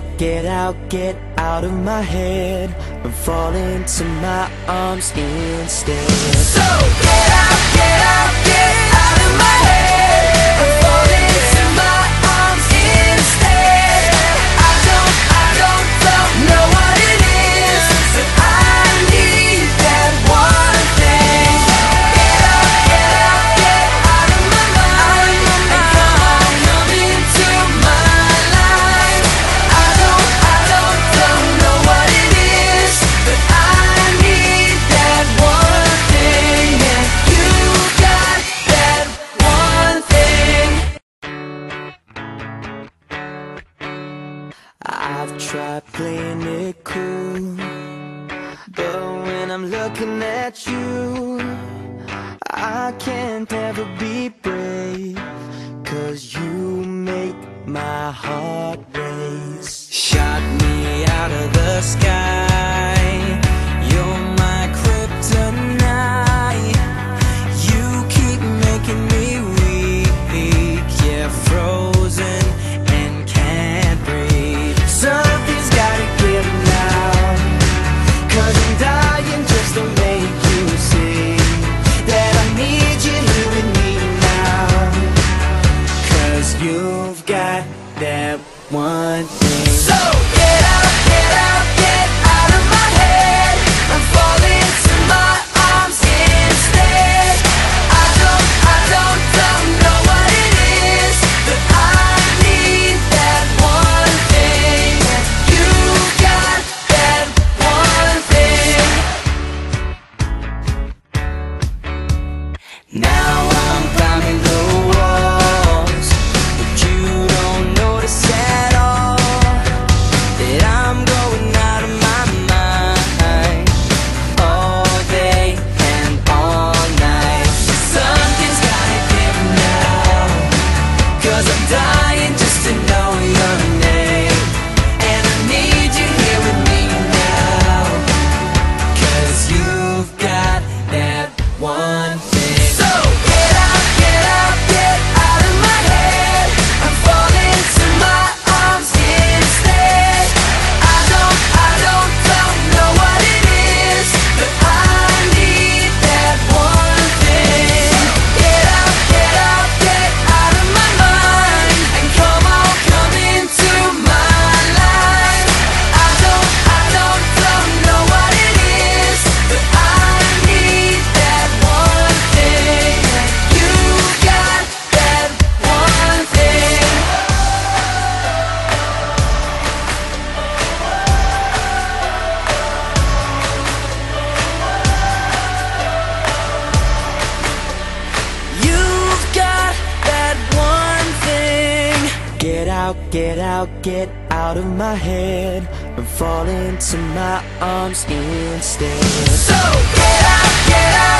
out, get out, get out of my head. And fall into my arms instead. So I've tried playing it cool But when I'm looking at you I can't ever be brave Cause you make my heart out, get out, get out of my head And fall into my arms instead. So get out, get out